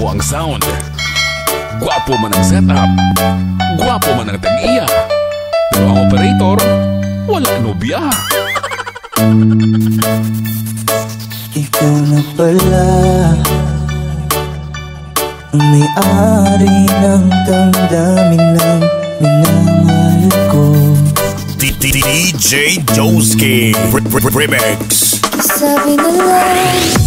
Gwapo ang sound. Gwapo man ang setup. Gwapo man ang tag-iya. Pero ang operator Wala nobya. Ikaw na pala May-ari ng damdamin ng minamahal ko. DJ Joski Remix. Sabi na lang.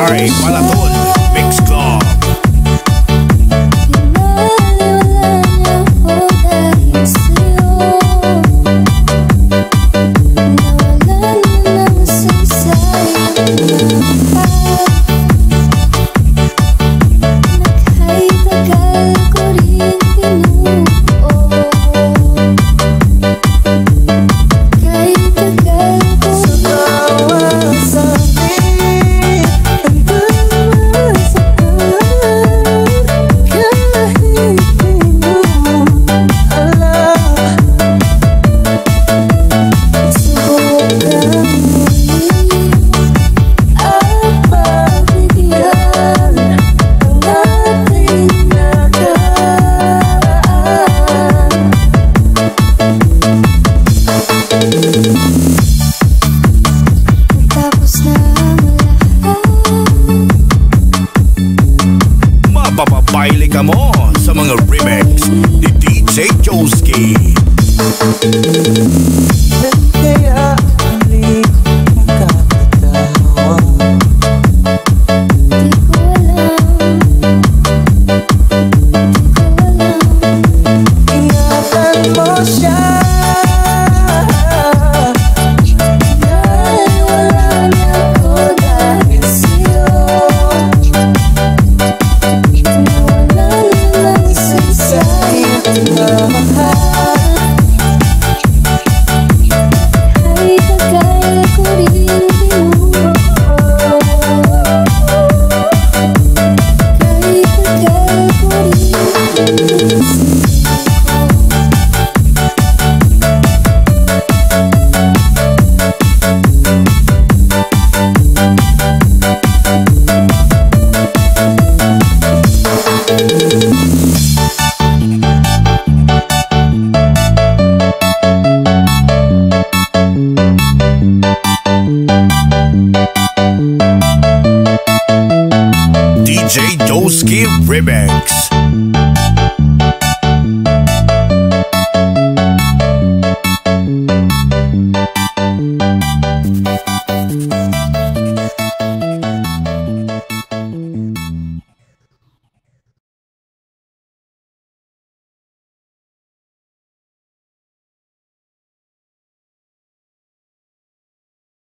Sorry, while I thought remix de DJ Joski. remix. Thank